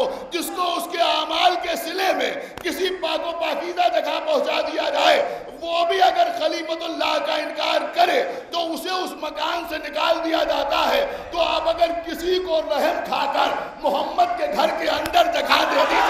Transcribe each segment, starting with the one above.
کو جس کو اس کے اعمال کے سلے میں کسی پاک و پاکیزہ جگہ پہنچا دیا جائے، وہ بھی اگر خلیفت اللہ کا انکار کرے تو اسے اس مکان سے نکال دیا جاتا ہے۔ تو آپ اگر کسی کو رحم کھا کر محمد کے گھر کے اندر جگہ دے دی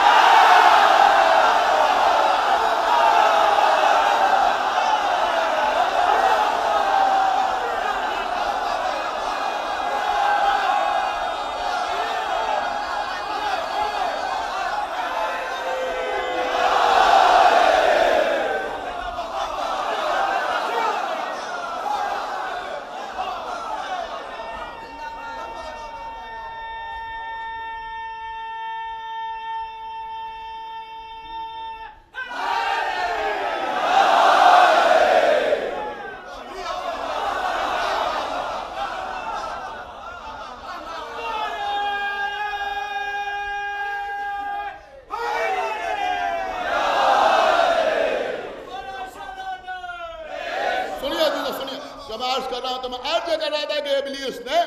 میں تھا کہ ابلیس نے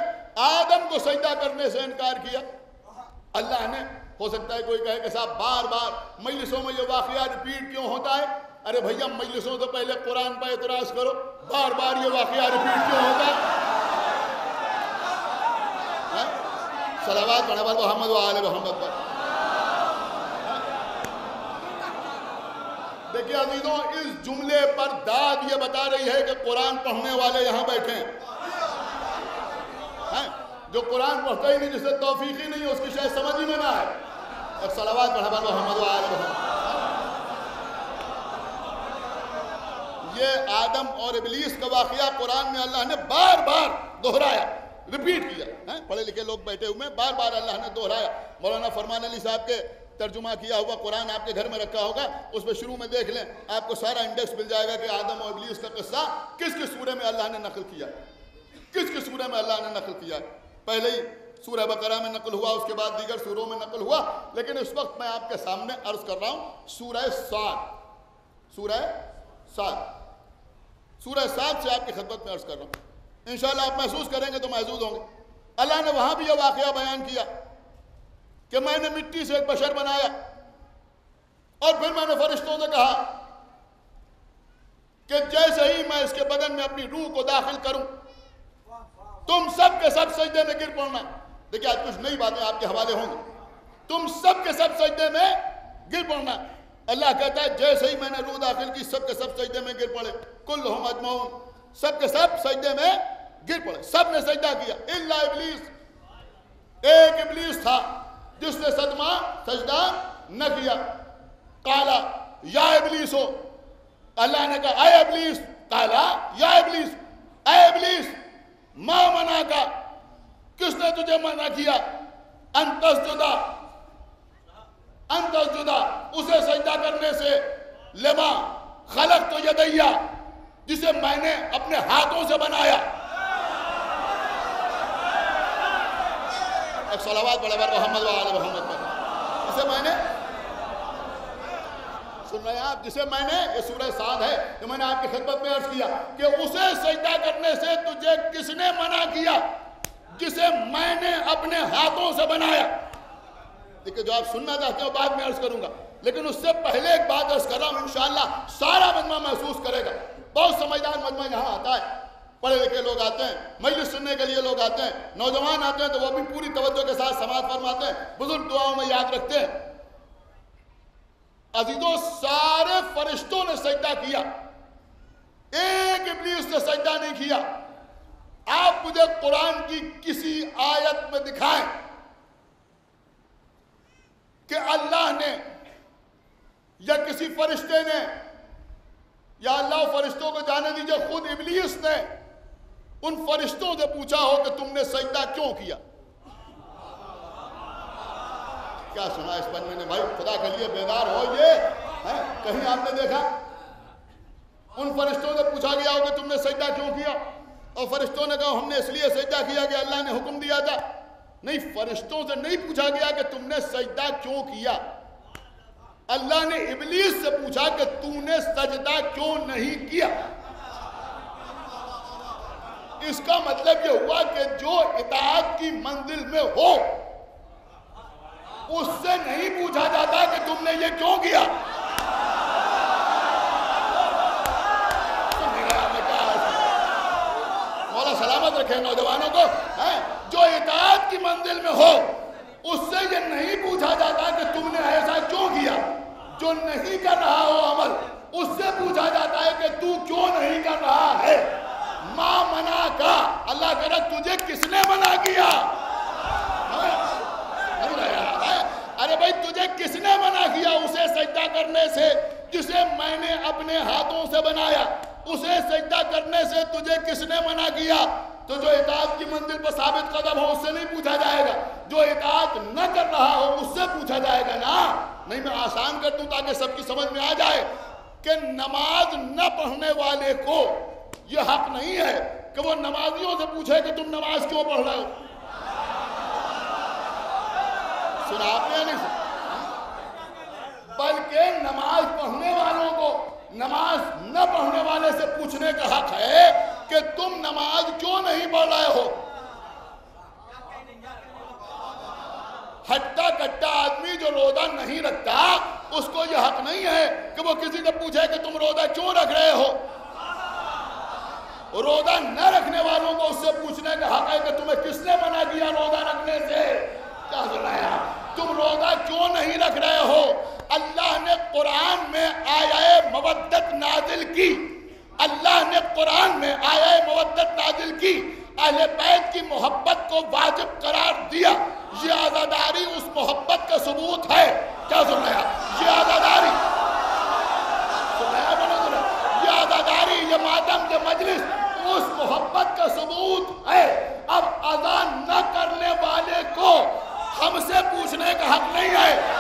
آدم کو سجدہ کرنے سے انکار کیا اللہ نے، ہو سکتا ہے کوئی کہے کہ صاحب بار بار مجلسوں میں یہ واقعہ ریپیٹ کیوں ہوتا ہے ارے بھیا، مجلسوں سے پہلے قرآن پہ اعتراض کرو، بار بار یہ واقعہ ریپیٹ کیوں ہوتا ہے ہاں؟ صلوات پڑھا بار محمد و آل محمد پر دیکھیں عزیزوں، اس جملے پر داد یہ بتا رہی ہے کہ قرآن پڑھنے والے یہاں بیٹھے ہیں؟ جو قرآن پڑھتا ہی نہیں، جسے توفیق ہی نہیں، اس کی شاید سمجھ ہی میں نہ آئے۔ ایک صلوات پڑھا بار محمد و آل محمد۔ یہ آدم اور ابلیس کا واقعہ قرآن میں اللہ نے بار بار دہرایا ریپیٹ کیا پڑھے لکھے لوگ بیٹھے ہوئے بار بار اللہ نے دہرایا۔ مولانا فرمان علی صاحب کے ترجمہ کیا ہوا، قرآن آپ کے گھر میں رکھا ہوگا، اس میں شروع میں دیکھ لیں، آپ کو سارا انڈیکس مل جائے گا کہ آدم اور ابلیس کا قصہ کس کس سورے میں اللہ نے نقل کیا۔ کس کس سورے میں اللہ نے نقل کیا؟ پہلے ہی سورہ بقرہ میں نقل ہوا، اس کے بعد دیگر سوروں میں نقل ہوا۔ لیکن اس وقت میں آپ کے سامنے عرض کر رہا ہوں، سورہ سات سورہ سات سورہ سات سے آپ کی خدمت میں عرض کر رہا ہوں۔ انشاءاللہ آپ محسوس کریں گے تو محسوس ہوں گے۔ اللہ نے وہاں بھی یہ واقعہ بیان کیا کہ میں نے مٹی سے ایک بشر بنایا۔ اور پھر میں نے فرشتوں سے کہا کہ جیسے ہی میں اس کے بدن میں اپنی روح کو داخل کروں تم سب کے سب سجدے میں گر پڑنا۔ دیکھیں آج کچھ نئی باتیں آپ کے حوالے ہوں گے تم سب کے سب سجدے میں گر پڑنا۔ اللہ کہتا ہے، جیسے ہی میں نے روح داخل کی، سب کے سب سجدے میں گر پڑے۔ کل ہم اجمعون۔ سب کے سب سجدے میں گر پڑے۔ سب نے سجدہ کیا۔ اللہ ابلیس۔ ایک ابلیس تھا جس نے صدمہ، سجدہ نہ کیا۔ کالا یا ابلیس ہو اللہ نے کہا، اے ابلیس۔ کالا یا ابلیس۔ اے ابلیس۔ ماں منا کا۔ کس نے تجھے منع کیا؟ انتس جدا انتس جدا اسے سجدہ کرنے سے لما خلق تو یدیا جسے میں نے اپنے ہاتھوں سے بنایا۔ ایک صلوات بڑے محمد و آل محمد پر اسے میں نے سن رہے ہیں آپ جسے میں نے، یہ سورہ سعد ہے، جو میں نے آپ کی خدمت میں عرض کیا کہ اسے سجدہ کرنے سے تجھے کس نے منع کیا؟ جسے میں نے اپنے ہاتھوں سے بنایا۔ دیکھیں جو آپ سننا چاہتے ہو بعد میں عرض کروں گا، لیکن اس سے پہلے ایک بات عرض کر رہا ہوں، انشاءاللہ سارا مجمع محسوس کرے گا۔ بہت سمجھدار مجمع یہاں آتا ہے۔ پڑھے لکھے لوگ آتے ہیں، مجلس سننے کے لیے لوگ آتے ہیں، نوجوان آتے ہیں تو وہ بھی پوری توجہ کے ساتھ سماعت فرماتے ہیں، بزرگ دعاؤں میں یاد رکھتے ہیں۔ عزیزوں، سارے فرشتوں نے سجدہ کیا۔ ایک ابلیس نے سجدہ نہیں کیا۔ آپ مجھے قرآن کی کسی آیت میں دکھائیں کہ اللہ نے یا کسی فرشتے نے یا اللہ فرشتوں کو جانے دیجیے، خود ابلیس نے ان فرشتوں سے پوچھا ہو کہ تم نے سجدہ کیوں کیا۔ کیا سنا اس بندے نے؟ بھائی، خدا کے لیے بیدار ہو یہ کہیں آپ نے دیکھا؟ ان فرشتوں سے پوچھا گیا ہو کہ تم نے سجدہ کیوں کیا؟ اور فرشتوں نے کہا، ہم نے اس لیے سجدہ کیا کہ اللہ نے حکم دیا تھا۔ نہیں، فرشتوں سے نہیں پوچھا گیا کہ تم نے سجدہ کیوں کیا۔ اللہ نے ابلیس سے پوچھا کہ تم نے سجدہ کیوں نہیں کیا۔ اس کا مطلب یہ ہوا کہ جو اطاعت کی منزل میں ہو اس سے نہیں پوچھا جاتا کہ تم نے یہ کیوں کیا۔ مولا سلامت رکھے نوجوانوں کو جو اطاعت کی منزل میں ہو، اس سے یہ نہیں پوچھا جاتا کہ تم نے ایسا کیوں کیا۔ جو نہیں کر رہا ہو عمل، اس سے پوچھا جاتا ہے کہ تو کیوں نہیں کر رہا ہے۔ ماں منع کا، اللہ کہہ رہا تجھے کس نے منع کیا؟ ارے بھائی تجھے کس نے منع کیا اسے سجدہ کرنے سے؟ جسے میں نے اپنے ہاتھوں سے بنایا، اسے سجدہ کرنے سے تجھے کس نے منع کیا؟ تو جو اطاعت کی منزل پر ثابت قدم ہو، اس سے نہیں پوچھا جائے گا۔ جو اطاعت نہ کر رہا ہو، اس سے پوچھا جائے گا نا۔ نہیں، میں آسان کر دوں تاکہ سب کی سمجھ میں آ جائے کہ نماز نہ پڑھنے والے کو یہ حق نہیں ہے کہ وہ نمازیوں سے پوچھے کہ تم نماز کیوں پڑھ رہے ہو۔ سنا آپ نے نہیں سنا بلکہ نماز پڑھنے والوں کو نماز نہ پڑھنے والے سے پوچھنے کا حق ہے کہ تم نماز کیوں نہیں پڑھ رہے ہو؟ ہٹا کٹا آدمی جو روزہ نہیں رکھتا، اس کو یہ حق نہیں ہے کہ وہ کسی سے پوچھے کہ تم روزہ کیوں رکھ رہے ہو؟ روزہ نہ رکھنے والوں کو اس سے پوچھنے کا حق ہے کہ تمہیں کس نے منع کیا روزہ رکھنے سے؟ کیا سنایا تم روزہ کیوں نہیں رکھ رہے ہو؟ اللہ نے قرآن میں آیا مودت نازل کی۔ اللہ نے قرآن میں آیا مودت نازل کی۔ اہل بیت کی محبت کو واجب قرار دیا۔ یہ آزاداری اس محبت کا ثبوت ہے۔ کیا سنایا؟ یہ آزاداری۔ یہ آزاداری، یہ ماتم، یہ مجلس، اس محبت کا ثبوت ہے۔ اب اذان نہ کرنے والے کو ہم سے پوچھنے کا حق نہیں ہے۔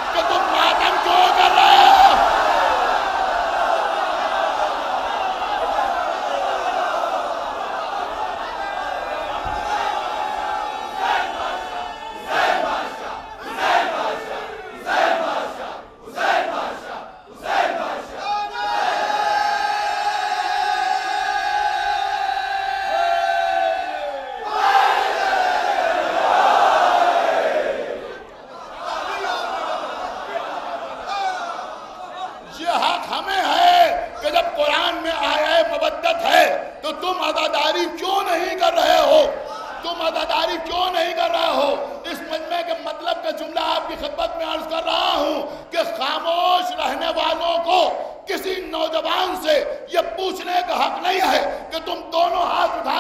ہاتھ اٹھا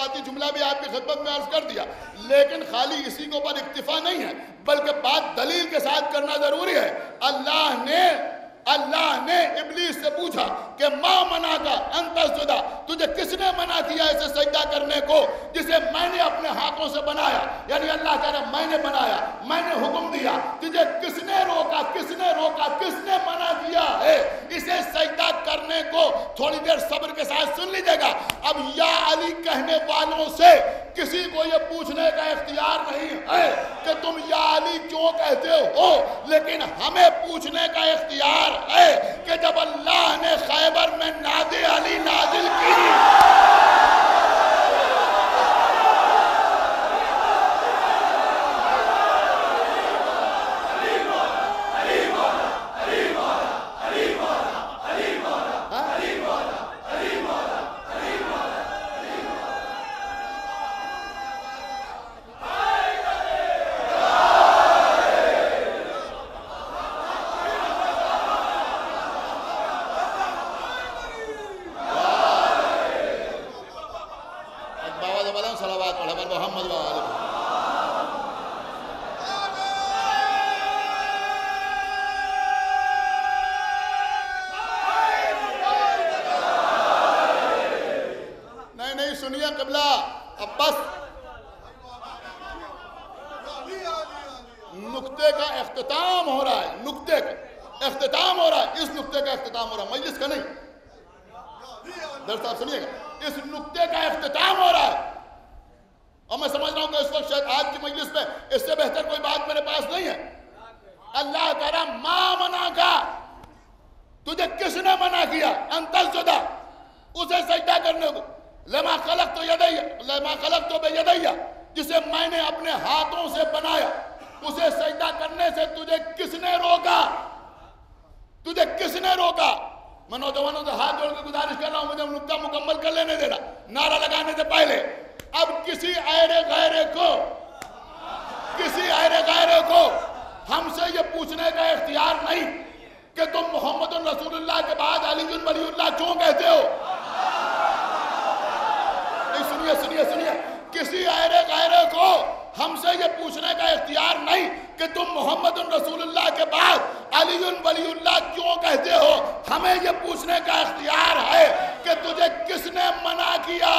بات یہ جملہ بھی آپ کی خدمت میں عرض کر دیا۔ لیکن خالی اسی کو پر اکتفا نہیں ہے، بلکہ بات دلیل کے ساتھ کرنا ضروری ہے۔ اللہ نے اللہ نے ابلیس سے پوچھا کہ ماں منع کا انتر سدا تجھے کس نے منع کیا اسے سجدہ کرنے کو؟ جسے میں نے اپنے ہاتھوں سے بنایا۔ یعنی اللہ کہہ رہا میں نے بنایا، میں نے حکم دیا، تجھے کس نے تھوڑی دیر صبر کے ساتھ سن لیجیے گا۔ اب یا علی کہنے والوں سے کسی کو یہ پوچھنے کا اختیار نہیں ہے کہ تم یا علی کیوں کہتے ہو، لیکن ہمیں پوچھنے کا اب بس۔ نقطے کا اختتام ہو رہا ہے، نقطے کا اختتام ہو رہا ہے۔ اس نقطے کا اختتام ہو رہا ہے، مجلس کا نہیں۔ در صاحب سنیے گا، اس نقطے کا اختتام ہو رہا ہے۔ اور میں سمجھ رہا ہوں کہ اس وقت شاید آج کی مجلس میں اس سے بہتر کوئی بات میرے پاس نہیں ہے۔ اللہ تعالیٰ ماں منع کا، تجھے کس نے منع کیا؟ انتل شدہ اسے سجدہ کرنے کو۔ لما خلق تو یدیا لما خلق تو بے یدیا جسے میں نے اپنے ہاتھوں سے بنایا، اسے سجدہ کرنے سے تجھے کس نے روکا؟ تجھے کس نے روکا؟ میں نوجوانوں سے ہاتھ جوڑ کے گزارش کر رہا ہوں، مجھے نقطہ مکمل کر لینے دینا نعرہ لگانے سے پہلے۔ اب کسی ایرے غیرے کو، کسی ایرے غیرے کو ہم سے یہ پوچھنے کا اختیار نہیں کہ تم محمد رسول اللہ کے بعد علی جن ولی اللہ کیوں کہتے ہو؟ نہیں سنیے سنیے سنیے۔ کسی ایرے غیرے کو ہم سے یہ پوچھنے کا اختیار نہیں کہ تم محمد رسول اللہ کے بعد علی ولی اللہ کیوں کہتے ہو؟ ہمیں یہ پوچھنے کا اختیار ہے کہ تجھے کس نے منع کیا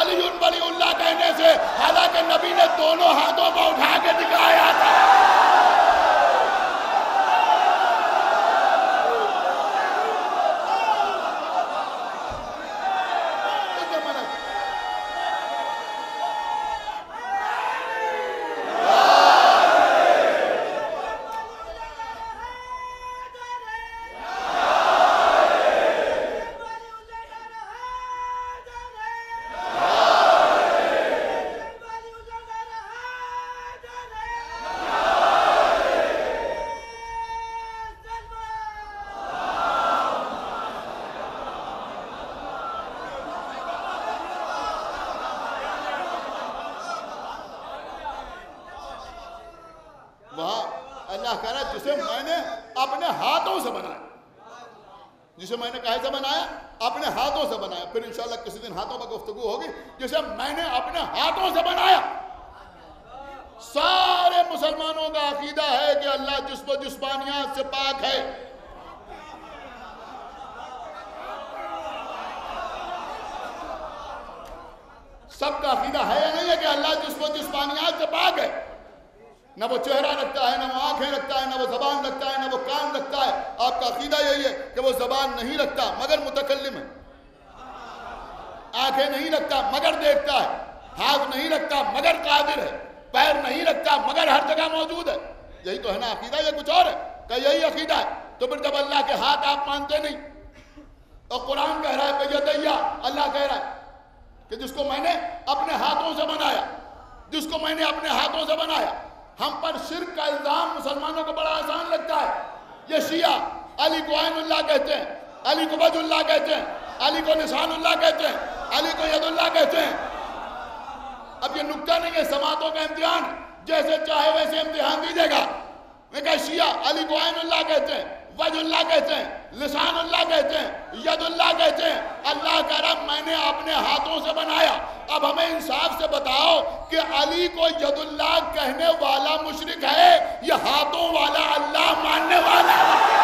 علی ولی اللہ کہنے سے؟ حالانکہ نبی نے دونوں ہاتھوں کو اٹھا کے دکھایا تھا کس نے منع کیا؟ وہاں اللہ کہہ رہا ہے جسے میں نے اپنے ہاتھوں سے بنایا جسے میں نے کہے سے بنایا اپنے ہاتھوں سے بنایا۔ پھر انشاءاللہ کسی دن ہاتھوں پر گفتگو ہوگی۔ جسے میں نے اپنے ہاتھوں سے بنایا۔ سارے مسلمانوں کا عقیدہ ہے کہ اللہ جسم و جسمانیات سے پاک ہے۔ سب کا عقیدہ ہے یا نہیں ہے کہ اللہ جسم و جسمانیات سے پاک ہے۔ نہ وہ چہرہ رکھتا ہے، نہ وہ آنکھیں رکھتا ہے، نہ وہ زبان رکھتا ہے، نہ وہ کان رکھتا ہے۔ آپ کا عقیدہ یہی ہے کہ وہ زبان نہیں رکھتا، مگر متکلم ہے۔ آنکھیں نہیں رکھتا، مگر دیکھتا ہے۔ ہاتھ نہیں رکھتا، مگر قادر ہے۔ پیر نہیں رکھتا، مگر ہر جگہ موجود ہے۔ یہی تو ہے نا عقیدہ، یہ کچھ اور ہے۔ کہ یہی عقیدہ ہے۔ تو پھر جب اللہ کے ہاتھ آپ مانتے نہیں، اور قرآن کہہ رہا ہے کہ اللہ کہہ رہا ہے کہ جس کو میں نے اپنے ہاتھوں سے بنایا، جس کو میں نے اپنے ہاتھوں سے بنایا، ہم پر شرک کا الزام مسلمانوں کو بڑا آسان لگتا ہے۔ یہ شیعہ علی کو عین اللہ کہتے ہیں، علی کو بج اللہ کہتے ہیں، علی کو نشان اللہ کہتے ہیں۔ علی کو ید اللہ کہتے ہیں۔ اب یہ نکتہ نہیں ہے، سماعتوں کا امتحان، جیسے چاہے ویسے امتحان دیجیے گا۔ میں کہا، شیعہ علی کو عین اللہ کہتے ہیں وج اللہ کہتے ہیں، لسان اللہ کہتے ہیں، ید اللہ کہتے ہیں۔ اللہ کہہ رہا میں نے اپنے ہاتھوں سے بنایا۔ اب ہمیں انصاف سے بتاؤ کہ علی کو ید اللہ کہنے والا مشرک ہے یا ہاتھوں والا اللہ ماننے والا ہے؟